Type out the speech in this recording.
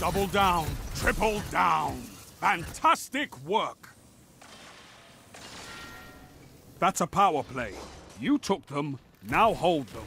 Double down, triple down. Fantastic work. That's a power play. You took them, now hold them.